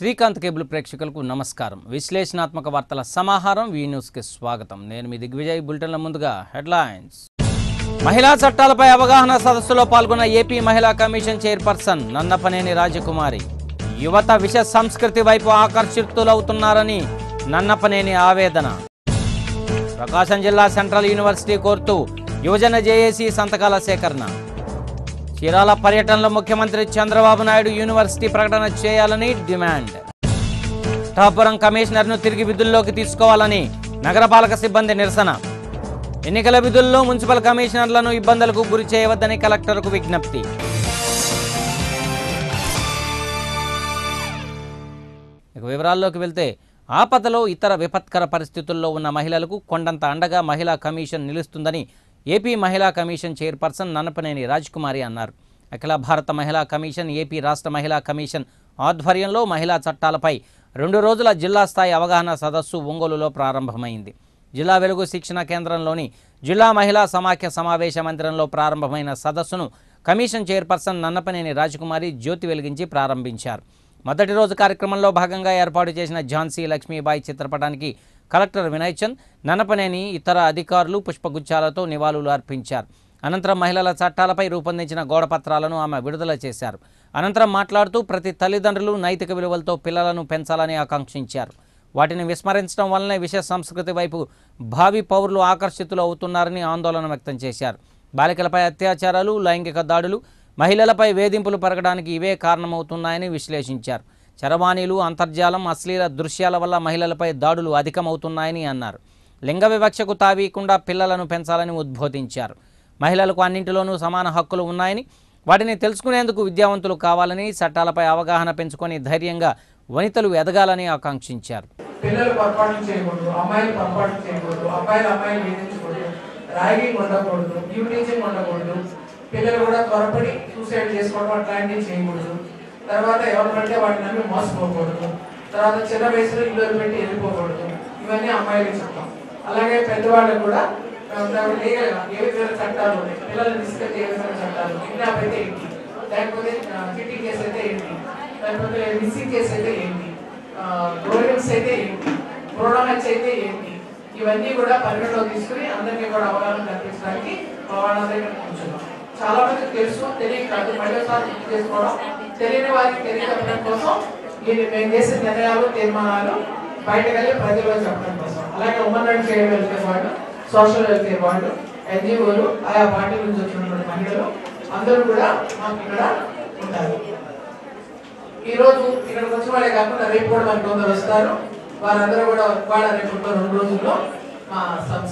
Srikanth cable ప్రేక్షకులకు నమస్కారం. విశ్లేషణాత్మక వార్తల సమాహారం వీ న్యూస్కి స్వాగతం. నేను మీ దిగ్విజయ్ బులెటిన్ల ముందుగా హెడ్లైన్స్. మహిళా చట్టాలపై అవగాహన సదస్సులో పాల్గొన్న ఏపీ మహిళా కమిషన్ చైర్పర్సన్ నన్నపనేని రాజకుమారి. యువత విష సంస్కృతి వైపు ఆకర్షితులవుతున్నారని నన్నపనేని ఆవేదన. ప్రకాశం జిల్లా సెంట్రల్ యూనివర్సిటీ కోర్టు యువజన జేఏసీ సంతకాల సేకరణ. చీరాల పర్యటనలో ముఖ్యమంత్రి చంద్రబాబు నాయుడు యూనివర్సిటీ ప్రకటన చేయాలని డిమాండ్. టాపురం కమిషనర్ను తిరిగి విధుల్లోకి తీసుకోవాలని నగరపాలక సిబ్బంది నిరసన. ఎన్నికల విధుల్లో మున్సిపల్ కమిషనర్లను ఇబ్బందులకు గురి చేయవద్దని కలెక్టర్కు విజ్ఞప్తి. ఇక వివరాల్లోకి వెళ్తే ఆపదలో ఇతర విపత్కర పరిస్థితుల్లో ఉన్న మహిళలకు కొండంత అండగా మహిళా కమిషన్ నిలుస్తుందని ఏపీ మహిళా కమిషన్ చైర్పర్సన్ నన్నపనేని రాజ్కుమారి అన్నారు. అఖిల భారత మహిళా కమిషన్ ఏపీ రాష్ట్ర మహిళా కమిషన్ ఆధ్వర్యంలో మహిళా చట్టాలపై రెండు రోజుల జిల్లా స్థాయి అవగాహన సదస్సు ఒంగోలులో ప్రారంభమైంది. జిల్లా వెలుగు శిక్షణ కేంద్రంలోని జిల్లా మహిళా సమాఖ్య సమావేశ మందిరంలో ప్రారంభమైన సదస్సును కమిషన్ చైర్పర్సన్ నన్నపనేని రాజకుమారి జ్యోతి వెలిగించి ప్రారంభించారు. మొదటి రోజు కార్యక్రమంలో భాగంగా ఏర్పాటు చేసిన ఝాన్సీ లక్ష్మీబాయి చిత్రపటానికి కలెక్టర్ వినయ్ చంద్ నన్నపనేని ఇతర అధికారులు పుష్పగుచ్చాలతో నివాళులు అర్పించారు. అనంతరం మహిళల చట్టాలపై రూపొందించిన గోడపత్రాలను ఆమె విడుదల చేశారు. అనంతరం మాట్లాడుతూ ప్రతి తల్లిదండ్రులు నైతిక విలువలతో పిల్లలను పెంచాలని ఆకాంక్షించారు. వాటిని విస్మరించడం వల్లనే విష సంస్కృతి వైపు భావి పౌరులు ఆకర్షితులు అవుతున్నారని ఆందోళన వ్యక్తం చేశారు. బాలికలపై అత్యాచారాలు లైంగిక దాడులు మహిళలపై వేధింపులు పెరగడానికి ఇవే కారణమవుతున్నాయని విశ్లేషించారు. చరవాణీలు అంతర్జాలం అశ్లీల దృశ్యాల వల్ల మహిళలపై దాడులు అధికమవుతున్నాయని అన్నారు. లింగ వివక్షకు తావీయకుండా పిల్లలను పెంచాలని ఉద్బోధించారు. మహిళలకు అన్నింటిలోనూ సమాన హక్కులు ఉన్నాయని వాటిని తెలుసుకునేందుకు విద్యావంతులు కావాలని చట్టాలపై అవగాహన పెంచుకొని ధైర్యంగా వనితలు ఎదగాలని ఆకాంక్షించారు. పిల్లలు పొరపాటు చేయకూడదు అమ్మాయిలు పొరపాటు చేయకూడదు అబ్బాయిలు అమ్మాయిలు వేధించకూడదు ర్యాగింగ్ ఉండకూడదు యూటీజింగ్ ఉండకూడదు పిల్లలు కూడా త్వరపడి సూసైడ్ చేసుకోవడం అట్లాంటివి చేయకూడదు. తర్వాత ఎవరు పడితే వాటిని నమ్మి మోసపోకూడదు. తర్వాత చిన్న వయసులో ఇల్లు పెట్టి వెళ్ళిపోకూడదు. ఇవన్నీ అమ్మాయిలు చెప్తాం. అలాగే పెద్దవాళ్ళకు కూడా లీగల్ ఏ విధమైన చట్టాలు ఉన్నాయి పిల్లలు తీసుకెళ్తే ఏ విధమైన చట్టాలు కిడ్నాప్ అయితే ఏంటి? లేకపోతే చిట్టింగ్ కేసు అయితే ఏంటి? లేకపోతే మిస్సింగ్ కేసు అయితే ఏంటి? గ్రోయింగ్స్ అయితే ఏంటి? ప్రోడోమెన్స్ అయితే ఏంటి? ఇవన్నీ కూడా పరిగణలో తీసుకుని అందరికీ కూడా అవగాహన కల్పించడానికి వాళ్ళందరూ ఇక్కడ కూర్చున్నాం చాలా మందికి తెలుసు తెలియక మళ్ళీసారి గుర్తు చేసుకోవడం తెలియని వారికి తెలియజెప్పడం కోసం ఇది మేము చేసే నిర్ణయాలు తీర్మానాలు బయటకు వెళ్ళి ప్రజల్లో చెప్పడం కోసం. అలాగే ఉమెన్ చేయడం చైల్డ్ వెల్ఫేర్ వాళ్ళు సోషల్ వెల్ఫేర్ వాళ్ళు ఎన్జిఓలు ఆయా పార్టీ నుంచి వచ్చినటువంటి మహిళలు అందరూ కూడా మాకు ఇక్కడ ఉంటారు. ఈరోజు ఇక్కడికి వచ్చిన వాళ్ళే కాకుండా రేపు కూడా మనకు కొందరు వస్తారు. వారందరూ కూడా వాళ్ళ రేపు రెండు రోజుల్లో మా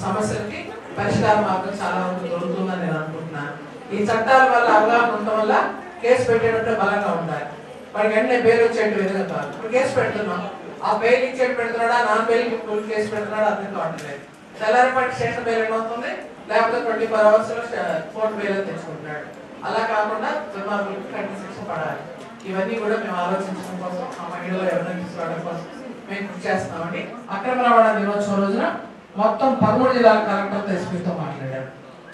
సమస్యలకి పరిష్కారం మార్గం చాలా వరకు దొరుకుతుందని నేను అనుకుంటున్నాను. ఈ చట్టాల వల్ల అవగాహన ఉండటం వల్ల కేసు పెట్టేటట్టు బలంగా ఉండాలి. వాడికి వెంటనే బెయిల్ వచ్చేట్టు విధంగా కాదు ఇప్పుడు కేసు పెడుతున్నాం. ఆ బెయిల్ ఇచ్చేట్టు పెడుతున్నాడా? నాన్ బెయిల్ కేసు పెడుతున్నాడా? అర్థం కావట్లేదు తెల్లారిపాటి స్టేషన్ బెయిల్ ఏమవుతుంది లేకపోతే ట్వంటీ ఫోర్ అవర్స్లో కోర్టు బెయిల్ తెచ్చుకుంటున్నాడు. అలా కాకుండా దుర్మార్గులకు కఠిన శిక్ష పడాలి. ఇవన్నీ కూడా మేము ఆలోచించడం కోసం ఆ మహిళలు ఎవరైనా తీసుకోవడం కోసం మేము కృషి చేస్తున్నామండి. అక్రమ రవాణా దినోత్సవం రోజున మొత్తం పదమూడు జిల్లాల కలెక్టర్తో ఎస్పీతో మాట్లాడారు.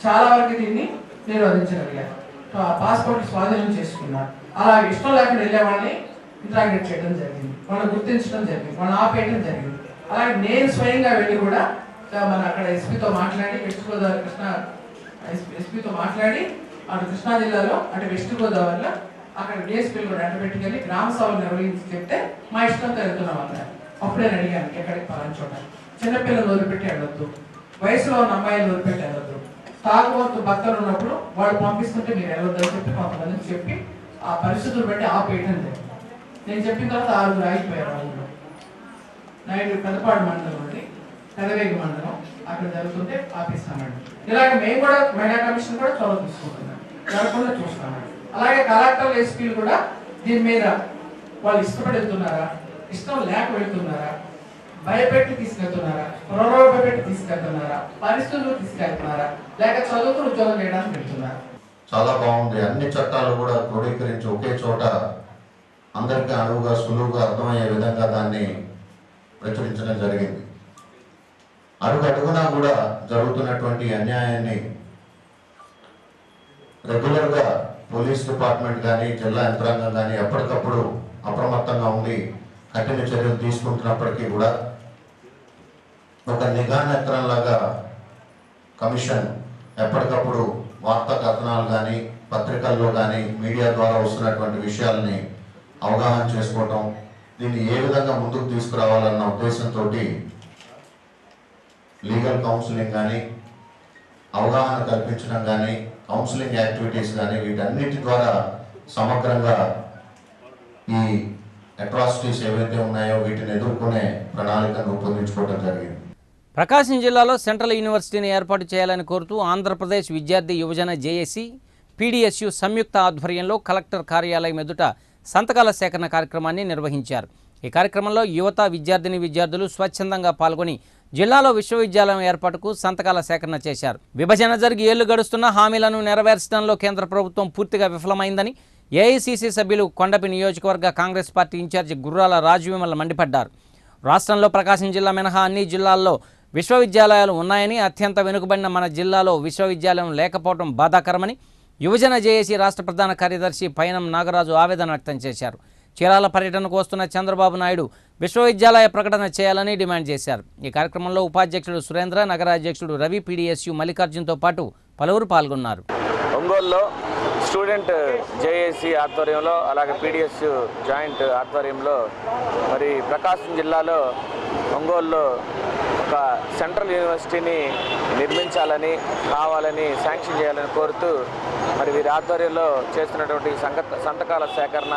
చాలా వరకు దీన్ని నిరోధించగలిగారు పాస్పోర్ట్ స్వాధీనం చేసుకున్నారు. అలా ఇష్టం లేకుండా వెళ్ళే వాళ్ళని చేయడం జరిగింది. వాళ్ళని గుర్తించడం జరిగింది. వాళ్ళని ఆపేయడం జరిగింది. అలాగే నేను స్వయంగా వెళ్ళి కూడా మన అక్కడ ఎస్పీతో మాట్లాడి వెస్ట్ గోదావరి కృష్ణ ఎస్పీతో మాట్లాడి అటు కృష్ణా జిల్లాలో అటు వెస్ట్ గోదావరిలో అక్కడ డిఎస్పీలు కూడా అడ్డపెట్టుకెళ్ళి గ్రామ సభలు నిర్వహించి చెప్తే మా ఇష్టంతో వెళ్తున్నాం అన్నారు. అప్పుడే నేను అడిగాను ఎక్కడికి పలానా చోట చిన్నపిల్లలు వదిలిపెట్టి వెళ్ళొద్దు. వయసులో ఉన్న అమ్మాయిలు వదిలిపెట్టి వెళ్ళొద్దు. తాగుబోతు భక్తులు ఉన్నప్పుడు వాళ్ళు పంపిస్తుంటే మీరు వెళ్ళొద్దు చెప్పి కొంతమందిని చెప్పి ఆ పరిస్థితులు బట్టి ఆపేయటం జరిగింది నేను చెప్పిన తర్వాత ఆరుగురు ఆగిపోయారు వాళ్ళు నైట్ పెదపాడు మండలం ఉంది పెదవేగి మండలం. అక్కడ జరుగుతుంటే ఆపిస్తామండి. ఇలాగే మేము కూడా మహిళా కమిషన్ కూడా చొరవ తీసుకుంటున్నాం. జరగకుండా చూస్తామండి. అలాగే కలెక్టర్ ఎస్పీలు కూడా దీని మీద వాళ్ళు ఇష్టపడి వెళ్తున్నారా? ఇష్టం లేక వెళ్తున్నారా? భయపెట్టి తీసుకెళ్తున్నారా? తీసుకెళ్తున్నారా? పరిస్థితులు తీసుకెళ్తున్నారా? లేక చదువుకుని ఉద్యోగం చేయడానికి వెళ్తున్నారా? చాలా బాగుంది. అన్ని చట్టాలు కూడా క్రోడీకరించి ఒకే చోట అందరికీ అనువుగా సులువుగా అర్థమయ్యే విధంగా దాన్ని ప్రచురించడం జరిగింది. అడుగు అడుగునా కూడా జరుగుతున్నటువంటి అన్యాయాన్ని రెగ్యులర్గా పోలీస్ డిపార్ట్మెంట్ కానీ జిల్లా యంత్రాంగం కానీ ఎప్పటికప్పుడు అప్రమత్తంగా ఉండి కఠిన చర్యలు తీసుకుంటున్నప్పటికీ కూడా ఒక నిఘా నేత్రంలాగా కమిషన్ ఎప్పటికప్పుడు వార్తా కథనాలు కానీ పత్రికల్లో కానీ మీడియా ద్వారా వస్తున్నటువంటి విషయాల్ని అవగాహన చేసుకోవటం దీన్ని ఏ విధంగా ముందుకు తీసుకురావాలన్న ఉద్దేశంతో లీగల్ కౌన్సిలింగ్ కానీ అవగాహన కల్పించడం కానీ కౌన్సిలింగ్ యాక్టివిటీస్ కానీ వీటన్నిటి ద్వారా సమగ్రంగా ఈ అట్రాసిటీస్ ఏవైతే ఉన్నాయో వీటిని ఎదుర్కొనే ప్రణాళికను రూపొందించుకోవడం జరిగింది. ప్రకాశం జిల్లాలో సెంట్రల్ యూనివర్సిటీని ఏర్పాటు చేయాలని కోరుతూ ఆంధ్రప్రదేశ్ విద్యార్థి యువజన జేఏసీ పీడీఎస్యు సంయుక్త ఆధ్వర్యంలో కలెక్టర్ కార్యాలయం ఎదుట సంతకాల సేకరణ కార్యక్రమాన్ని నిర్వహించారు. ఈ కార్యక్రమంలో యువత విద్యార్థిని విద్యార్థులు స్వచ్ఛందంగా పాల్గొని జిల్లాలో విశ్వవిద్యాలయం ఏర్పాటుకు సంతకాల సేకరణ చేశారు. విభజన జరిగి ఏళ్ళు గడుస్తున్న హామీలను నెరవేర్చడంలో కేంద్ర ప్రభుత్వం పూర్తిగా విఫలమైందని ఏఐసీసీ సభ్యులు కొండపి నియోజకవర్గ కాంగ్రెస్ పార్టీ ఇన్ఛార్జి గుర్రాల రాజు విమల మండిపడ్డారు. రాష్ట్రంలో ప్రకాశం జిల్లా మినహా అన్ని జిల్లాల్లో విశ్వవిద్యాలయాలు ఉన్నాయని అత్యంత వెనుకబడిన మన జిల్లాలో విశ్వవిద్యాలయం లేకపోవడం బాధాకరమని యువజన జేఏసీ రాష్ట్ర ప్రధాన కార్యదర్శి పైనం నాగరాజు ఆవేదన వ్యక్తం చేశారు. చీరాల పర్యటనకు వస్తున్న చంద్రబాబు నాయుడు విశ్వవిద్యాలయ ప్రకటన చేయాలని డిమాండ్ చేశారు. ఈ కార్యక్రమంలో ఉపాధ్యక్షుడు సురేంద్ర నగరాధ్యక్షుడు రవి పీడీఎస్యు మల్లికార్జున్తో పాటు పలువురు పాల్గొన్నారు. ఒంగోలులో స్టూడెంట్ జేఏసీ ఆధ్వర్యంలో అలాగే పీడిఎస్ జాయింట్ ఆధ్వర్యంలో మరి ప్రకాశం జిల్లాలో ఒంగోలులో ఒక సెంట్రల్ యూనివర్సిటీని నిర్మించాలని కావాలని శాంక్షన్ చేయాలని కోరుతూ మరి వీరి ఆధ్వర్యంలో చేస్తున్నటువంటి సంగ సంతకాల సేకరణ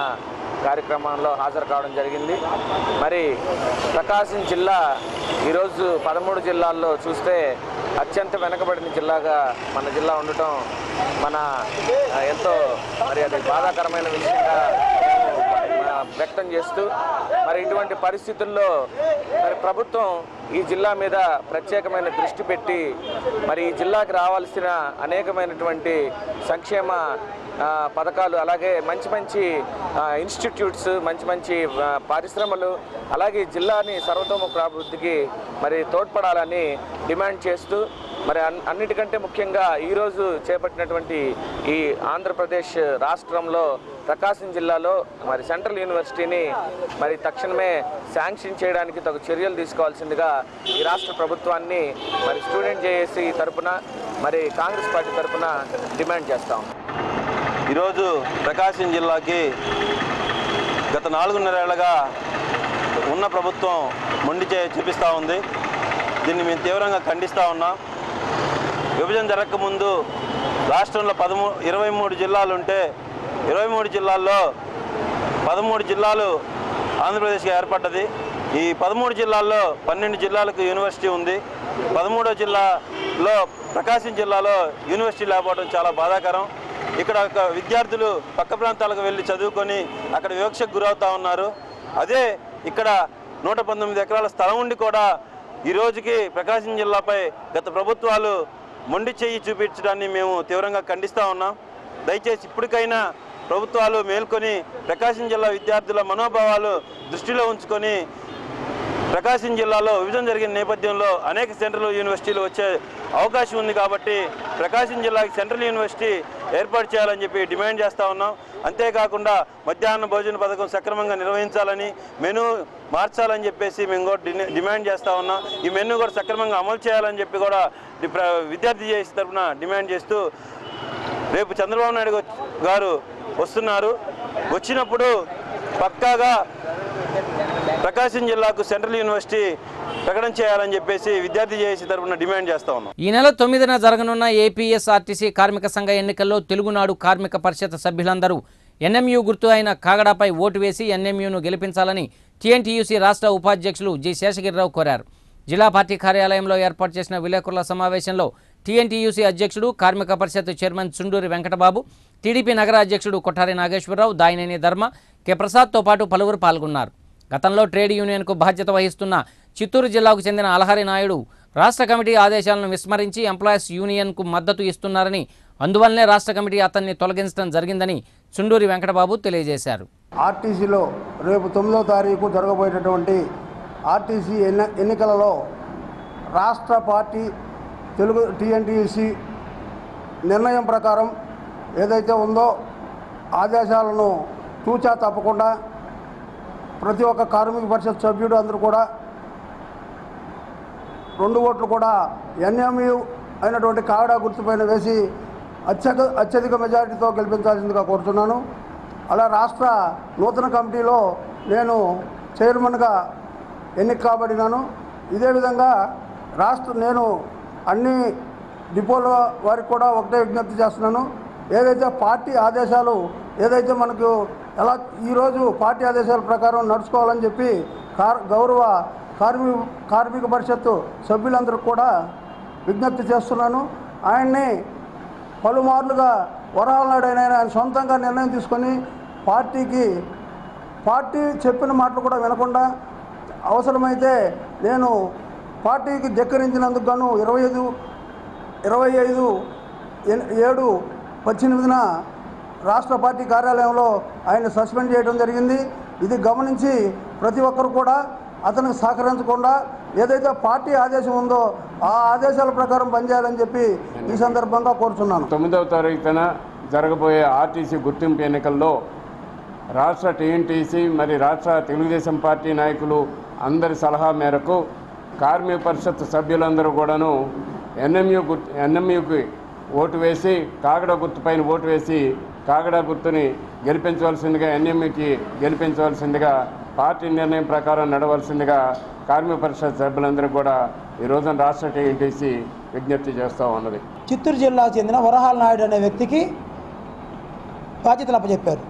కార్యక్రమంలో హాజరు కావడం జరిగింది. మరి ప్రకాశం జిల్లా ఈరోజు పదమూడు జిల్లాల్లో చూస్తే అత్యంత వెనకబడిన జిల్లాగా మన జిల్లా ఉండటం మన ఎంతో మరి అది బాధాకరమైన విషయంగా వ్యక్తం చేస్తూ మరి ఇటువంటి పరిస్థితుల్లో మరి ప్రభుత్వం ఈ జిల్లా మీద ప్రత్యేకమైన దృష్టి పెట్టి మరి ఈ జిల్లాకి రావాల్సిన అనేకమైనటువంటి సంక్షేమ పథకాలు అలాగే మంచి మంచి ఇన్స్టిట్యూట్స్ మంచి మంచి పరిశ్రమలు అలాగే జిల్లాని సర్వతోముఖాభివృద్ధికి మరి తోడ్పడాలని డిమాండ్ చేస్తూ మరి అన్- అన్నిటికంటే ముఖ్యంగా ఈరోజు చేపట్టినటువంటి ఈ ఆంధ్రప్రదేశ్ రాష్ట్రంలో ప్రకాశం జిల్లాలో మరి సెంట్రల్ యూనివర్సిటీని మరి తక్షణమే శాంక్షన్ చేయడానికి తగు చర్యలు తీసుకోవాల్సిందిగా ఈ రాష్ట్ర ప్రభుత్వాన్ని మరి స్టూడెంట్ జేఏసీ తరపున మరి కాంగ్రెస్ పార్టీ తరపున డిమాండ్ చేస్తాం. ఈరోజు ప్రకాశం జిల్లాకి గత నాలుగున్నరేళ్ళుగా ఉన్న ప్రభుత్వం మొండి చే చూపిస్తూ ఉంది. దీన్ని మేము తీవ్రంగా ఖండిస్తూ ఉన్నాం. విభజన జరగకముందు రాష్ట్రంలో పదమూ ఇరవై మూడు జిల్లాలుంటే ఇరవై మూడు జిల్లాల్లో పదమూడు జిల్లాలు ఆంధ్రప్రదేశ్గా ఏర్పడ్డది. ఈ పదమూడు జిల్లాల్లో పన్నెండు జిల్లాలకు యూనివర్సిటీ ఉంది. పదమూడో జిల్లాలో ప్రకాశం జిల్లాలో యూనివర్సిటీ లేకపోవడం చాలా బాధాకరం. ఇక్కడ ఒక విద్యార్థులు పక్క ప్రాంతాలకు వెళ్ళి చదువుకొని అక్కడ వివక్షకు గురవుతా ఉన్నారు. అదే ఇక్కడ నూట పంతొమ్మిది ఎకరాల స్థలం ఉండి కూడా ఈ రోజుకి ప్రకాశం జిల్లాపై గత ప్రభుత్వాలు మొండి చెయ్యి చూపించడాన్ని మేము తీవ్రంగా ఖండిస్తూ ఉన్నాం. దయచేసి ఇప్పటికైనా ప్రభుత్వాలు మేల్కొని ప్రకాశం జిల్లా విద్యార్థుల మనోభావాలు దృష్టిలో ఉంచుకొని ప్రకాశం జిల్లాలో విభజన జరిగిన నేపథ్యంలో అనేక సెంట్రల్ యూనివర్సిటీలు వచ్చే అవకాశం ఉంది కాబట్టి ప్రకాశం జిల్లాకి సెంట్రల్ యూనివర్సిటీ ఏర్పాటు చేయాలని చెప్పి డిమాండ్ చేస్తూ ఉన్నాం. అంతేకాకుండా మధ్యాహ్న భోజన పథకం సక్రమంగా నిర్వహించాలని మెను మార్చాలని చెప్పేసి మేము కూడా డిమాండ్ చేస్తూ ఉన్నాం. ఈ మెను కూడా సక్రమంగా అమలు చేయాలని చెప్పి కూడా విద్యార్థి చేసి తరఫున డిమాండ్ చేస్తూ రేపు చంద్రబాబు నాయుడు గారు వస్తున్నారు. వచ్చినప్పుడు పక్కాగా ప్రకాశం జిల్లాకు సెంట్రల్ యూనివర్సిటీ ప్రకటన చేయాలని చెప్పేసి విద్యార్థి చేసి తరఫున డిమాండ్ చేస్తా ఉన్నాం. ఈ నెల తొమ్మిదిన జరగనున్న ఏపీఎస్ఆర్టీసీ కార్మిక సంఘ ఎన్నికల్లో తెలుగునాడు కార్మిక పరిషత్ సభ్యులందరూ ఎన్ఎంయు గుర్తు అయిన కాగడాపై ఓటు వేసి ఎన్ఎంయును గెలిపించాలని టీఎన్టీయూసీ రాష్ట్ర ఉపాధ్యక్షులు జి శేషగిరిరావు కోరారు. జిల్లా పార్టీ కార్యాలయంలో ఏర్పాటు చేసిన విలేకరుల సమావేశంలో టీఎన్టీయూసీ అధ్యక్షుడు కార్మిక పరిషత్ చైర్మన్ చుండూరి వెంకటబాబు టీడీపీ నగర అధ్యక్షుడు కొఠారి నాగేశ్వరరావు దాయినేని ధర్మ కె. ప్రసాద్తో పాటు పలువురు పాల్గొన్నారు. గతంలో ట్రేడ్ యూనియన్కు బాధ్యత వహిస్తున్న చిత్తూరు జిల్లాకు చెందిన అలహరి నాయుడు రాష్ట్ర కమిటీ ఆదేశాలను విస్మరించి ఎంప్లాయీస్ యూనియన్కు మద్దతు ఇస్తున్నారని అందువల్లనే రాష్ట్ర కమిటీ అతన్ని తొలగించడం జరిగిందని చుండూరి వెంకటబాబు తెలియజేశారు. ఆర్టీసీలో రేపు తొమ్మిదో తారీఖు జరగబోయేటటువంటి ఆర్టీసీ ఎన్ని ఎన్నికలలో రాష్ట్ర పార్టీ తెలుగు టీఎన్టీసీ నిర్ణయం ప్రకారం ఏదైతే ఉందో ఆదేశాలను తూచా తప్పకుండా ప్రతి ఒక్క కార్మిక పరిషత్ సభ్యుడు అందరూ కూడా రెండు ఓట్లు కూడా ఎన్ఎంయు అయినటువంటి కావడా గుర్తుపైన వేసి అత్యక అత్యధిక మెజారిటీతో గెలిపించాల్సిందిగా కోరుతున్నాను. అలా రాష్ట్ర నూతన కమిటీలో నేను చైర్మన్గా ఎన్నిక కాబడినాను. ఇదే విధంగా రాష్ట్ర నేను అన్ని డిపోల వారికి కూడా ఒకటే విజ్ఞప్తి చేస్తున్నాను. ఏదైతే పార్టీ ఆదేశాలు ఏదైతే మనకు ఎలా ఈరోజు పార్టీ ఆదేశాల ప్రకారం నడుచుకోవాలని చెప్పి కార్ గౌరవ కార్మి కార్మిక పరిషత్తు సభ్యులందరూ కూడా విజ్ఞప్తి చేస్తున్నాను. ఆయన్ని పలుమార్లుగా వరాల అయిన ఆయన సొంతంగా నిర్ణయం తీసుకొని పార్టీకి పార్టీ చెప్పిన మాటలు కూడా వినకుండా అవసరమైతే నేను పార్టీకి ధిక్కరించినందుకు గాను ఇరవై ఐదు ఇరవై ఐదు ఏడు పద్దెనిమిదిన రాష్ట్ర పార్టీ కార్యాలయంలో ఆయన సస్పెండ్ చేయడం జరిగింది. ఇది గమనించి ప్రతి ఒక్కరు కూడా అతనికి సహకరించకుండా ఏదైతే పార్టీ ఆదేశం ఉందో ఆ ఆదేశాల ప్రకారం పనిచేయాలని చెప్పి ఈ సందర్భంగా కోరుతున్నాను తొమ్మిదవ తారీఖున జరగబోయే ఆర్టీసీ గుర్తింపు ఎన్నికల్లో రాష్ట్ర టీఎన్టీసీ మరి రాష్ట్ర తెలుగుదేశం పార్టీ నాయకులు అందరి సలహా మేరకు కార్మిక పరిషత్ సభ్యులందరూ కూడాను ఎన్ఎంయు గుర్తు ఎన్ఎంయుకి ఓటు వేసి కాగడ గుర్తుపైన ఓటు వేసి కాగడ గుర్తుని గెలిపించవలసిందిగా ఎన్ఎంయుకి గెలిపించవలసిందిగా పార్టీ నిర్ణయం ప్రకారం నడవలసిందిగా కార్మిక పరిషత్ సభ్యులందరూ కూడా ఈ రోజున రాష్ట్ర టీఎన్టీసీ విజ్ఞప్తి చేస్తూ ఉన్నది. చిత్తూరు జిల్లాకు చెందిన వరహాల నాయుడు అనే వ్యక్తికి బాధ్యతలు అప్పచెప్పారు.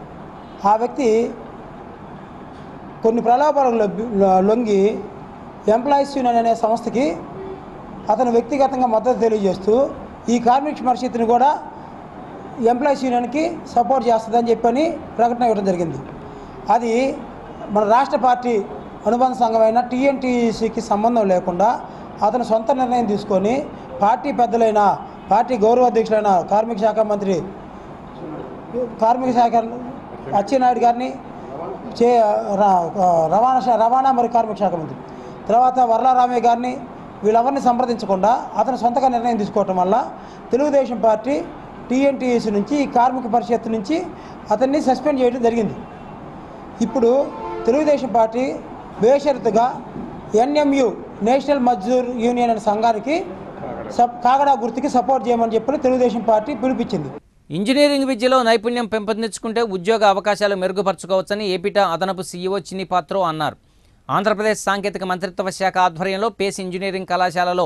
ఆ వ్యక్తి కొన్ని ప్రలోభాలకు లొంగి ఎంప్లాయీస్ యూనియన్ అనే సంస్థకి అతను వ్యక్తిగతంగా మద్దతు తెలియజేస్తూ ఈ కార్మిక పరిస్థితిని కూడా ఎంప్లాయీస్ యూనియన్కి సపోర్ట్ చేస్తుందని చెప్పని ప్రకటన ఇవ్వడం జరిగింది. అది మన రాష్ట్ర పార్టీ అనుబంధ సంఘమైన టీఎన్టీసీకి సంబంధం లేకుండా అతను సొంత నిర్ణయం తీసుకొని పార్టీ పెద్దలైన పార్టీ గౌరవ అధ్యక్షులైన కార్మిక శాఖ మంత్రి కార్మిక శాఖ అచ్చెన్నాయుడు గారిని చే రవాణా రవాణా మరియు కార్మిక శాఖ మంత్రి తర్వాత వరలారామయ్య గారిని వీళ్ళెవరిని సంప్రదించకుండా అతను సొంతగా నిర్ణయం తీసుకోవటం వల్ల తెలుగుదేశం పార్టీ టీఎన్టీఎస్ నుంచి ఈ కార్మిక పరిషత్ నుంచి అతన్ని సస్పెండ్ చేయడం జరిగింది. ఇప్పుడు తెలుగుదేశం పార్టీ బేషరతుగా ఎన్ఎంయు నేషనల్ మజ్దూర్ యూనియన్ అనే సంఘానికి సబ్ కాగడా గుర్తుకి సపోర్ట్ చేయమని చెప్పి తెలుగుదేశం పార్టీ పిలిపించింది ఇంజనీరింగ్ విద్యలో నైపుణ్యం పెంపొందించుకుంటే ఉద్యోగ అవకాశాలు మెరుగుపరచుకోవచ్చని ఏపీటా అదనపు సీఈఓ చిన్ని పాత్రో అన్నారు. ఆంధ్రప్రదేశ్ సాంకేతిక మంత్రిత్వ శాఖ ఆధ్వర్యంలో పేస్ ఇంజనీరింగ్ కళాశాలలో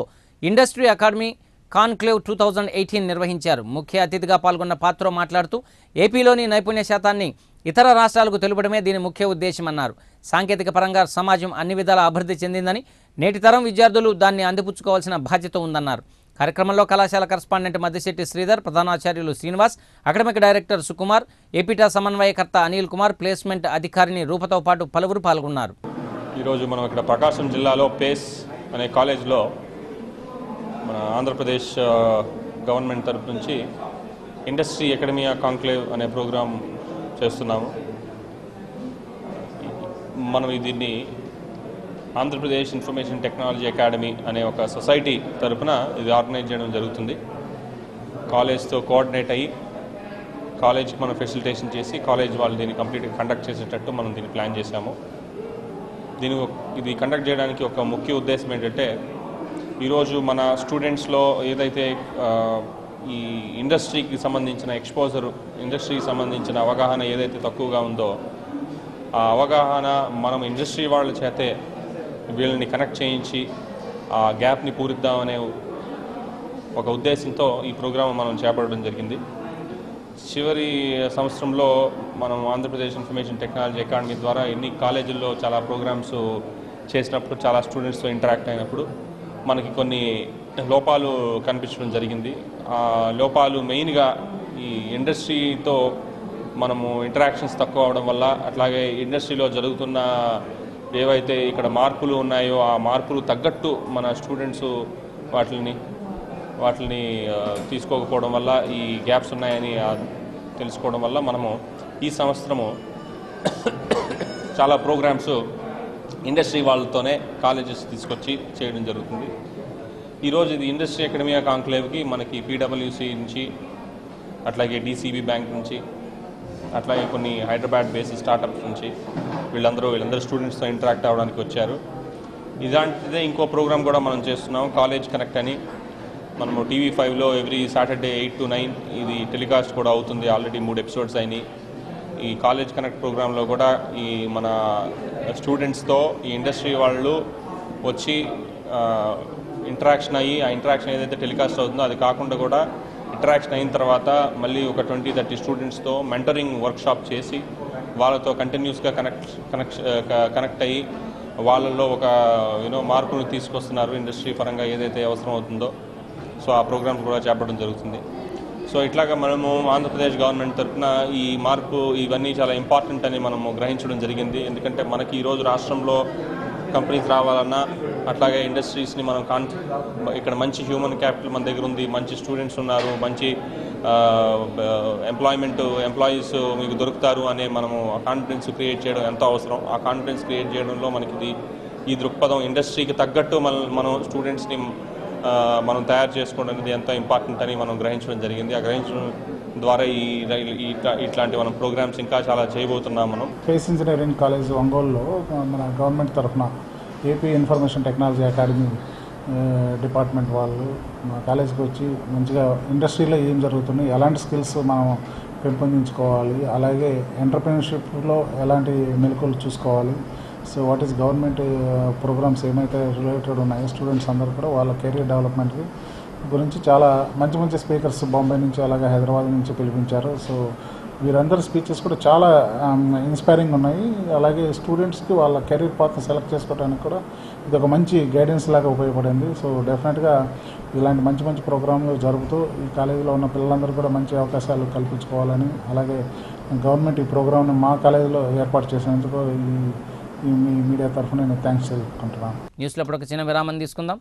industry academy conclave two thousand eighteen నిర్వహించారు. ముఖ్య అతిథిగా పాల్గొన్న పాత్రో మాట్లాడుతూ ఏపీలోని నైపుణ్య శాతాన్ని ఇతర రాష్ట్రాలకు తెలుపడమే దీని ముఖ్య ఉద్దేశమన్నారు. సాంకేతిక పరంగా సమాజం అన్ని విధాల అభివృద్ధి చెందిందని నేటి తరం విద్యార్థులు దాన్ని అందిపుచ్చుకోవాల్సిన బాధ్యత ఉందన్నారు. కార్యక్రమంలో కళాశాల correspondent Maddisetti Sridhar ప్రధానాచార్యులు Srinivas academic director Sukumar APITA సమన్వయకర్త అనిల్ కుమార్ ప్లేస్మెంట్ అధికారిని రూపతో పాటు పలువురు పాల్గొన్నారు. ఈరోజు మనం ఇక్కడ ప్రకాశం జిల్లాలో పేస్ అనే కాలేజ్లో మన ఆంధ్రప్రదేశ్ గవర్నమెంట్ తరపు నుంచి ఇండస్ట్రీ అకాడమియా కాంక్లేవ్ అనే ప్రోగ్రాం చేస్తున్నాము. మనం దీన్ని ఆంధ్రప్రదేశ్ ఇన్ఫర్మేషన్ టెక్నాలజీ అకాడమీ అనే ఒక సొసైటీ తరపున ఇది ఆర్గనైజ్ చేయడం జరుగుతుంది. కాలేజ్తో కోఆర్డినేట్ అయ్యి కాలేజ్కి మనం ఫెసిలిటేషన్ చేసి కాలేజ్ వాళ్ళు దీన్ని కంప్లీట్గా కండక్ట్ చేసేటట్టు మనం దీన్ని ప్లాన్ చేశాము. దీని ఇది కండక్ట్ చేయడానికి ఒక ముఖ్య ఉద్దేశం ఏంటంటే ఈరోజు మన స్టూడెంట్స్లో ఏదైతే ఈ ఇండస్ట్రీకి సంబంధించిన ఎక్స్పోజర్ ఇండస్ట్రీకి సంబంధించిన అవగాహన ఏదైతే తక్కువగా ఉందో ఆ అవగాహన మనం ఇండస్ట్రీ వాళ్ళ చేతే వీళ్ళని కనెక్ట్ చేయించి ఆ గ్యాప్ని పూరిద్దామనే ఒక ఉద్దేశంతో ఈ ప్రోగ్రాం మనం చేపట్టడం జరిగింది. చివరి సంవత్సరంలో మనం ఆంధ్రప్రదేశ్ ఇన్ఫర్మేషన్ టెక్నాలజీ అకాడమీ ద్వారా ఎన్ని కాలేజీల్లో చాలా ప్రోగ్రామ్స్ చేసినప్పుడు చాలా స్టూడెంట్స్తో ఇంటరాక్ట్ అయినప్పుడు మనకి కొన్ని లోపాలు కనిపించడం జరిగింది. ఆ లోపాలు మెయిన్గా ఈ ఇండస్ట్రీతో మనము ఇంటరాక్షన్స్ తక్కువ అవడం వల్ల అట్లాగే ఇండస్ట్రీలో జరుగుతున్న ఏవైతే ఇక్కడ మార్పులు ఉన్నాయో ఆ మార్పులు తగ్గట్టు మన స్టూడెంట్స్ వాటిని వాటిని తీసుకోకపోవడం వల్ల ఈ గ్యాప్స్ ఉన్నాయని తెలుసుకోవడం వల్ల మనము ఈ సంవత్సరము చాలా ప్రోగ్రామ్స్ ఇండస్ట్రీ వాళ్ళతోనే కాలేజెస్ తీసుకొచ్చి చేయడం జరుగుతుంది. ఈరోజు ఇది ఇండస్ట్రీ అకాడమీ కాంక్లేవ్కి మనకి పీడబ్ల్యూసీ నుంచి అట్లాగే డీసీబీ బ్యాంక్ నుంచి అట్లాగే కొన్ని హైదరాబాద్ బేస్డ్ స్టార్టప్స్ నుంచి వీళ్ళందరూ వీళ్ళందరూ స్టూడెంట్స్తో ఇంటరాక్ట్ అవ్వడానికి వచ్చారు. ఇలాంటిదే ఇంకో ప్రోగ్రామ్ కూడా మనం చేస్తున్నాం కాలేజ్ కనెక్ట్ అని. మనము టీవీ ఫైవ్లో every Saturday eight to nine ఇది టెలికాస్ట్ కూడా అవుతుంది. ఆల్రెడీ మూడు ఎపిసోడ్స్ అయినాయి. ఈ కాలేజ్ కనెక్ట్ ప్రోగ్రాంలో కూడా ఈ మన స్టూడెంట్స్తో ఈ ఇండస్ట్రీ వాళ్ళు వచ్చి ఇంటరాక్షన్ అయ్యి ఆ ఇంటరాక్షన్ ఏదైతే టెలికాస్ట్ అవుతుందో అది కాకుండా కూడా ఇంటరాక్షన్ అయిన తర్వాత మళ్ళీ ఒక ట్వంటీ థర్టీ స్టూడెంట్స్తో మెంటరింగ్ వర్క్షాప్ చేసి వాళ్ళతో కంటిన్యూస్గా కనెక్ట్ కనెక్ట్ కనెక్ట్ అయ్యి వాళ్ళల్లో ఒక యూనో మార్పును తీసుకొస్తున్నారు ఇండస్ట్రీ పరంగా ఏదైతే అవసరం అవుతుందో. సో ఆ ప్రోగ్రామ్స్ కూడా చేపట్టడం జరుగుతుంది. సో ఇట్లాగా మనము ఆంధ్రప్రదేశ్ గవర్నమెంట్ తరఫున ఈ మార్పు ఇవన్నీ చాలా ఇంపార్టెంట్ అని మనము గ్రహించడం జరిగింది. ఎందుకంటే మనకి ఈరోజు రాష్ట్రంలో కంపెనీస్ రావాలన్నా అట్లాగే ఇండస్ట్రీస్ని మనం కాన్ ఇక్కడ మంచి హ్యూమన్ క్యాపిటల్ మన దగ్గర ఉంది మంచి స్టూడెంట్స్ ఉన్నారు మంచి ఎంప్లాయ్మెంట్ ఎంప్లాయీస్ మీకు దొరుకుతారు అనే మనము కాన్ఫిడెన్స్ క్రియేట్ చేయడం ఎంతో అవసరం. ఆ కాన్ఫిడెన్స్ క్రియేట్ చేయడంలో మనకి ఇది ఈ దృక్పథం ఇండస్ట్రీకి తగ్గట్టు మన మనం స్టూడెంట్స్ని మనం తయారు చేసుకోవడం అనేది ఎంత ఇంపార్టెంట్ అని మనం గ్రహించడం జరిగింది. ఆ గ్రహించడం ద్వారా ఈ రైలు ఇట్లా- ఇట్లాంటి మనం ప్రోగ్రామ్స్ ఇంకా చాలా చేయబోతున్నాం మనం. స్పేస్ ఇంజనీరింగ్ కాలేజ్ ఒంగోలులో మన గవర్నమెంట్ తరఫున AP information technology academy department వాళ్ళు మా కాలేజీకి వచ్చి మంచిగా ఇండస్ట్రీలో ఏం జరుగుతుంది ఎలాంటి స్కిల్స్ మనం పెంపొందించుకోవాలి అలాగే ఎంటర్ప్రీనర్షిప్లో ఎలాంటి మెలకువలు చూసుకోవాలి so what is government programs ఏమైతే రిలేటెడ్ ఉన్నాయో స్టూడెంట్స్ అందరూ కూడా వాళ్ళ కెరీర్ డెవలప్మెంట్కి గురించి చాలా మంచి మంచి స్పీకర్స్ బాంబే నుంచి అలాగే హైదరాబాద్ నుంచి పిలిపించారు. సో వీరందరి స్పీచెస్ కూడా చాలా um, ఇన్స్పైరింగ్ ఉన్నాయి. అలాగే స్టూడెంట్స్కి వాళ్ళ కెరీర్ పాత్ సెలెక్ట్ చేసుకోవడానికి కూడా ఇది ఒక మంచి గైడెన్స్ లాగా ఉపయోగపడింది. సో డెఫినెట్గా ఇలాంటి మంచి మంచి ప్రోగ్రాంలు జరుపుతూ ఈ కాలేజీలో ఉన్న పిల్లలందరూ కూడా మంచి అవకాశాలు కల్పించుకోవాలని అలాగే గవర్నమెంట్ ఈ ప్రోగ్రామ్ని మా కాలేజీలో ఏర్పాటు చేసినందుకు ఈ మీ మీడియా తరఫున నేను థ్యాంక్స్ తెలుపుకుంటున్నాను న్యూస్లో ఇప్పుడు ఒక చిన్న విరామం తీసుకుందాం.